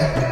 Yeah.